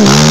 Ooh.